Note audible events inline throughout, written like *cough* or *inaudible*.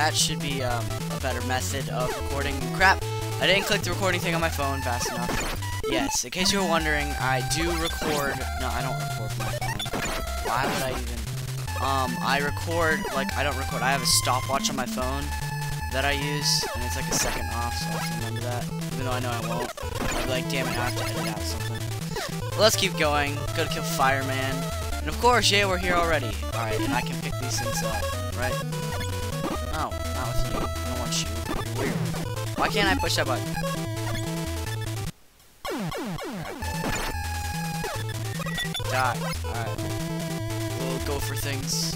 that should be um, a better method of recording. Crap, I didn't click the recording thing on my phone fast enough. Yes, in case you were wondering, I do record. No, I don't record my phone. Why would I even? Um, I record like I don't record. I have a stopwatch on my phone that I use, and it's like a second off, so I have to remember that. Even though I know I won't. I'll be like, damn it, I have to edit out something. Well, let's keep going. Go to kill Fireman. And of course, yeah, we're here already. Alright, and I can pick these things up, right? I don't want you. Weird. Why can't I push that button? Die. Alright. We'll go for things.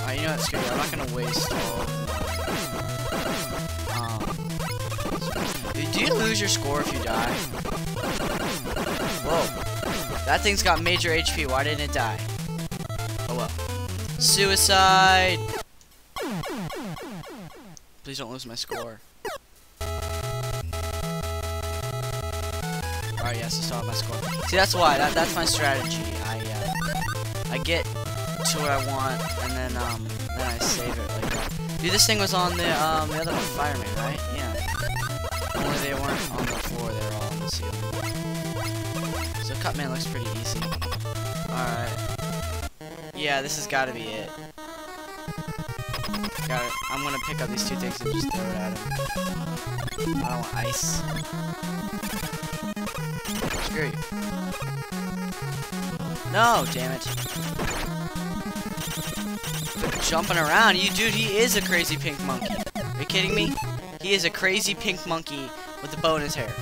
Alright, you know what, screw it. I'm not gonna waste all um, Do you lose your score if you die? Whoa. That thing's got major HP. Why didn't it die? Suicide! Please don't lose my score. Alright, yes, I have my score. See, that's why. That, that's my strategy. I, uh, I get to what I want, and then, um, then I save it like that. Dude, this thing was on the, um, the other Fireman, right? Yeah. Only they weren't on the floor, they were all on the ceiling. So Cutman looks pretty easy. Alright. Yeah, this has gotta be it. Got it. I'm gonna pick up these two things and just throw it at him. I don't want ice. Screw you. No, damn it. Jumping around. You dude, he is a crazy pink monkey. Are you kidding me? He is a crazy pink monkey with a bow in his hair.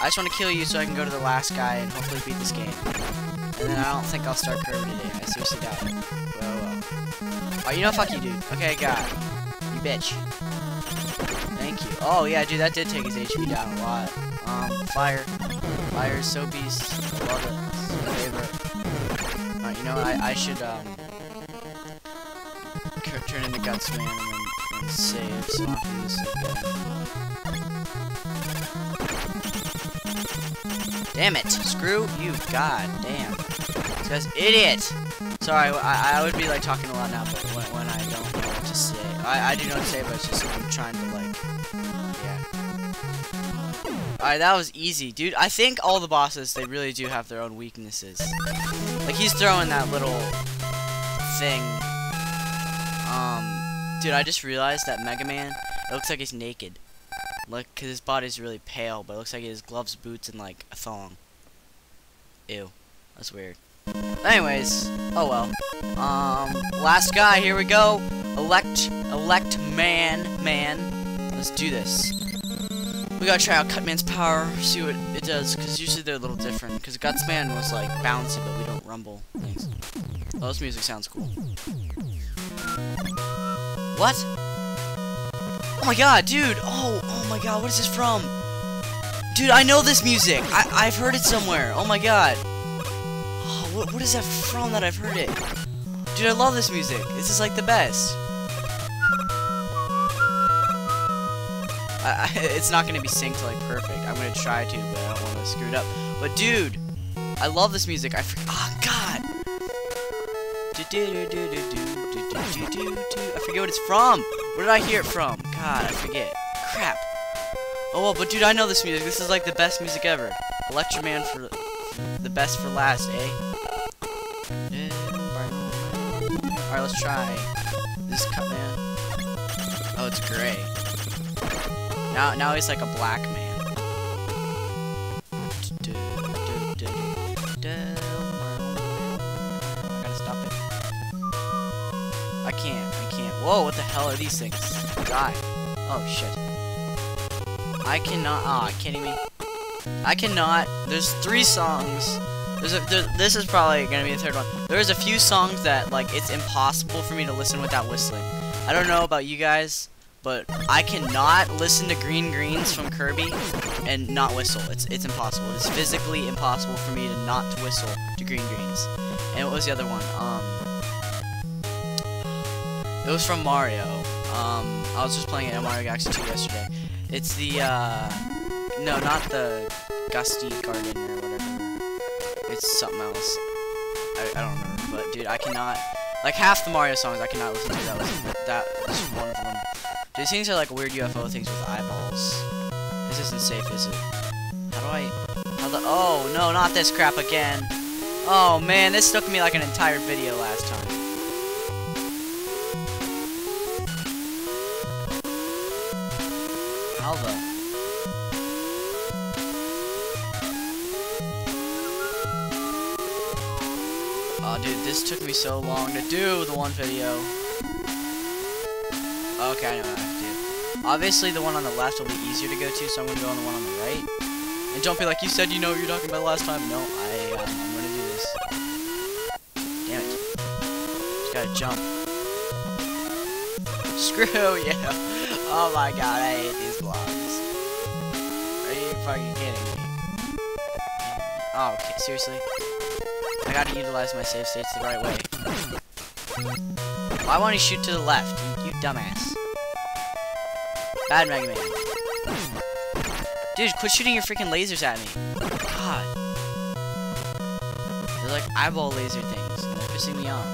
I just want to kill you so I can go to the last guy and hopefully beat this game. And then I don't think I'll start Kirby today. I seriously doubt it. Well, well. Oh, you know, fuck you, dude. Okay, God. You bitch. Thank you. Oh, yeah, dude, that did take his HP down a lot. Um, fire. Fire is so beast. Love it. Favorite. Alright, you know, I, I should, um, turn into Gutsman and then save so. Damn it! Screw you! God damn! This idiot! Sorry, I, I would be like talking a lot now, but when, when I don't know what to say, I, I do know what to say, but it's just I'm trying to like, yeah. Alright, that was easy, dude. I think all the bosses they really do have their own weaknesses. Like he's throwing that little thing. Um, dude, I just realized that Mega Man. It looks like he's naked. Like, cause his body's really pale, but it looks like he has gloves, boots, and like a thong. Ew, that's weird. Anyways, oh well. Um, last guy, here we go. Elect, elect man, man. Let's do this. We gotta try out Cutman's power, see what it does, because usually they're a little different. Because Gutsman was like bouncy, but we don't rumble. Thanks. Oh, this music sounds cool. What? Oh my god, dude! Oh, oh my god, what is this from? Dude, I know this music! I I've heard it somewhere! Oh my god! What, is that from that I've heard it? Dude, I love this music. This is like the best. I, I, *laughs* it's not gonna be synced like perfect. I'm gonna try to, but I don't want to screw it up. But dude, I love this music. I forget. Oh God. I forget what it's from. Where did I hear it from? God, I forget. Crap. Oh well, but dude, I know this music. This is like the best music ever. Electro Man for the best for last, eh? Alright, let's try this cut man. Oh, it's gray. Now, now he's like a black man. I gotta stop it. I can't. I can't. Whoa! What the hell are these things? Die. Oh shit. I cannot. Ah, oh, kidding me? I cannot. There's three songs. There's a, there, this is probably gonna be the third one. There's a few songs that like it's impossible for me to listen without whistling. I don't know about you guys, but I cannot listen to Green Greens from Kirby and not whistle. It's it's impossible. It's physically impossible for me to not to whistle to Green Greens. And what was the other one? Um, it was from Mario. Um, I was just playing it Mario Galaxy 2 yesterday. It's the uh, no, not the Gusty Garden or whatever. It's something else. I, I don't remember, but dude, I cannot. Like half the Mario songs, I cannot listen to. That was that is one of them. These things are like weird UFO things with eyeballs. This isn't safe, is it? How do I? How the? Oh no, not this crap again. Oh man, this took me like an entire video last time. How the? Dude, this took me so long to do the one video. Okay, I know what I have to do. Obviously, the one on the left will be easier to go to, so I'm going to go on the one on the right. And don't be like, you said you know what you're talking about last time. No, I, um, I'm going to do this. Damn it. Just gotta jump. *laughs* Screw you. *laughs* Oh my god, I hate these blocks. Are you fucking kidding me? Oh, okay, seriously? I gotta utilize my save states the right way. Why won't he shoot to the left? You, you dumbass. Bad Mega Man. Dude, quit shooting your freaking lasers at me. God. They're like eyeball laser things, they're pissing me off.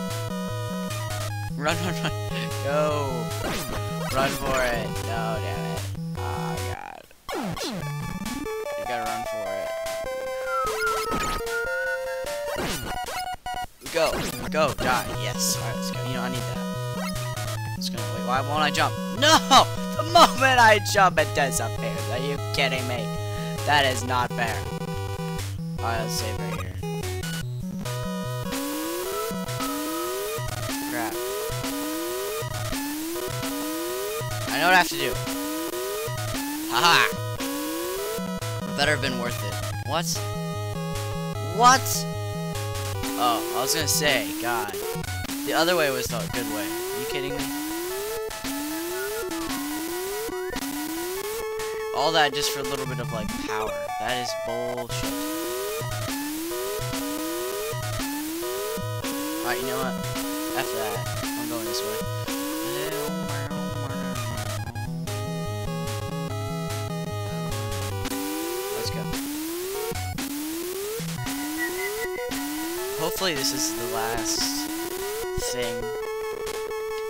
Run, run, run. *laughs* Go. Run for it. No, damn it. Go, go, die. Yes. Alright, let's go. You know, I need that. It's gonna wait. Why won't I jump? No! *laughs* The moment I jump, it disappears. Are you kidding me? That is not fair. Alright, let's save right here. Crap. I know what I have to do. Haha! Better have been worth it. What? What? Oh, I was gonna say, God. The other way was the good way. Are you kidding me? All that just for a little bit of, like, power. That is bullshit. Alright, you know what? After that, Hopefully this is the last thing.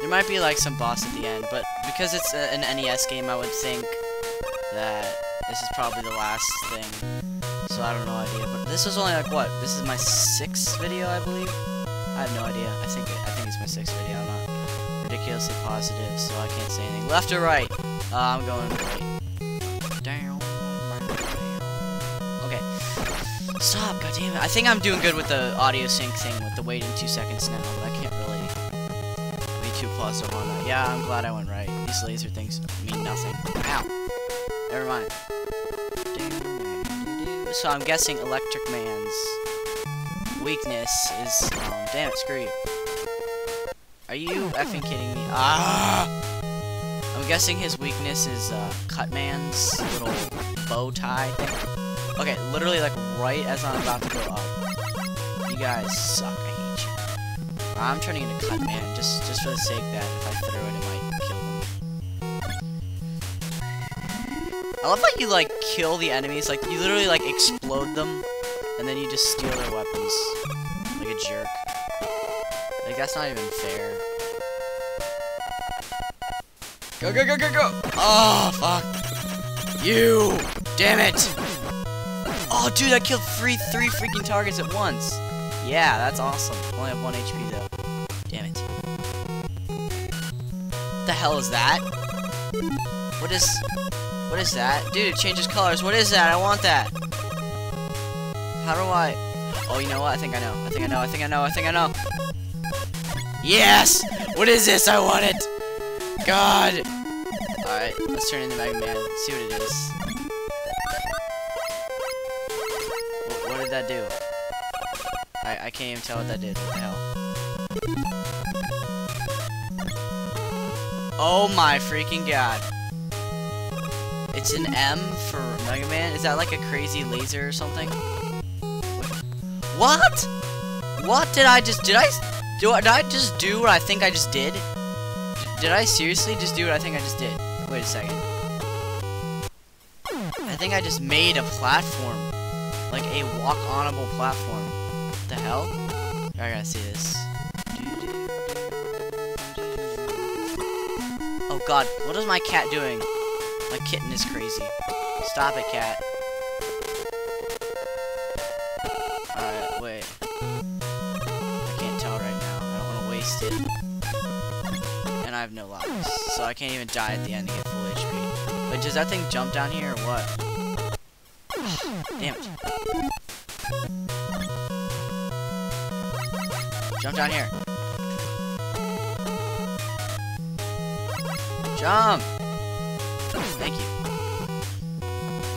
There might be like some boss at the end, but because it's a, an NES game, I would think that this is probably the last thing. So I don't know idea. But this was only like what? This is my sixth video, I believe. I have no idea. I think I think it's my sixth video. I'm not ridiculously positive, so I can't say anything. Left or right? Uh, I'm going right. Stop, goddammit. I think I'm doing good with the audio sync thing with the waiting two seconds now, but I can't really be too positive on that. Yeah, I'm glad I went right. These laser things mean nothing. Ow. Never mind. So I'm guessing Electric Man's weakness is, um, damn it, screw you. Are you effing kidding me? Ah! I'm guessing his weakness is, uh, Cutman's little bow tie. Okay, literally, like, right as I'm about to go up. You guys suck, I hate you. I'm turning into Cutman, just, just for the sake that if I throw it, it might kill them. I love how you, like, kill the enemies, like, you literally, like, explode them, and then you just steal their weapons. Like a jerk. Like, that's not even fair. Go, go, go, go, go! Oh, fuck. You! Damn it! Oh, dude, I killed three, three freaking targets at once. Yeah, that's awesome. Only have one HP, though. Damn it. What the hell is that? What is... What is that? Dude, it changes colors. What is that? I want that. How do I... Oh, you know what? I think I know. I think I know. I think I know. I think I know. Yes! What is this? I want it! God! Alright, let's turn into Mega Man. See what it is. That do? I, I can't even tell what that did. What the hell? Oh my freaking god. It's an M for Mega Man? Is that like a crazy laser or something? What? What did I just... Did I... Do, did I just do what I think I just did? D did I seriously just do what I think I just did? Wait a second. I think I just made a platform. Like a walk-onable platform. What the hell? I gotta see this. Oh god, what is my cat doing? My kitten is crazy. Stop it, cat. Alright, wait. I can't tell right now. I don't want to waste it. And I have no lives, so I can't even die at the end to get full HP. But does that thing jump down here or what? Damn it. Jump down here. Jump! Thank you.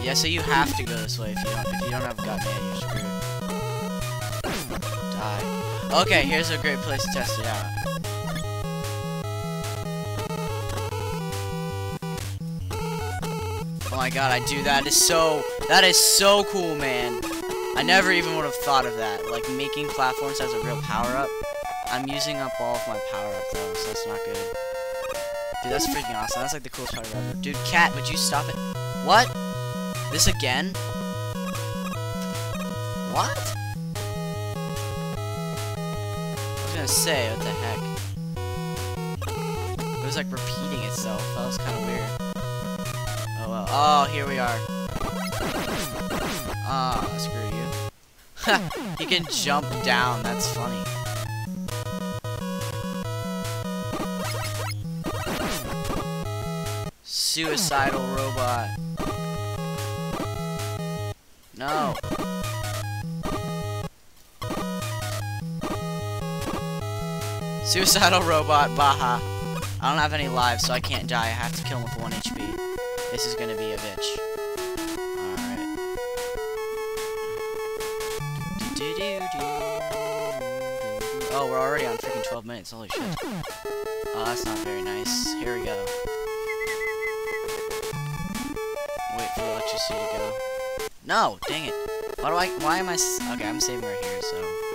Yeah, so you have to go this way if you don't if you don't have gut man, you're screwed. Die. Okay, here's a great place to test it out. My god, I do that is so that is so cool, man. I never even would have thought of that. Like making platforms as a real power up. I'm using up all of my power up though, so that's not good. Dude, that's freaking awesome. That's like the coolest part ever. Dude, cat, would you stop it? What? This again? What? I was gonna say, what the heck? It was like repeating itself. That was kind of weird. Oh. Here we are. Ah, oh, screw you. *laughs* he can jump down. That's funny. Suicidal robot. No. Suicidal robot, baha. I don't have any lives, so I can't die. I have to kill him with 1 HP. This is gonna be a bitch. Alright. Oh, we're already on freaking 12 minutes. Holy shit. Oh, that's not very nice. Here we go. Wait for the electricity to go. No, dang it. Why do I, why am I, okay, I'm saving right here, so.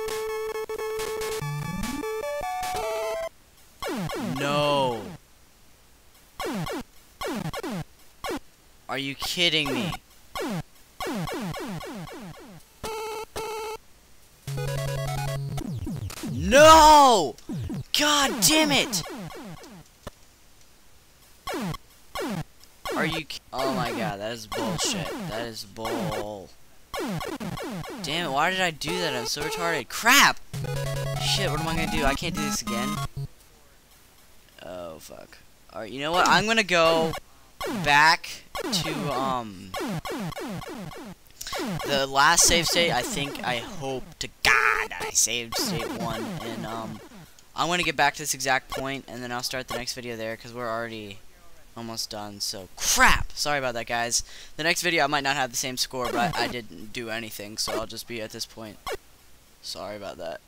You kidding me? No! God damn it! Are you? Oh my god, that is bullshit. That is bull. Damn it! Why did I do that? I'm so retarded. Crap! Shit! What am I gonna do? I can't do this again. Oh fuck. All right. You know what? I'm gonna go back to um the last save state. I think I hope to God I saved state one, and um I'm gonna get back to this exact point, and then I'll start the next video there because we're already almost done, so crap! Sorry about that, guys. The next video I might not have the same score, but I, I didn't do anything, so I'll just be at this point. Sorry about that.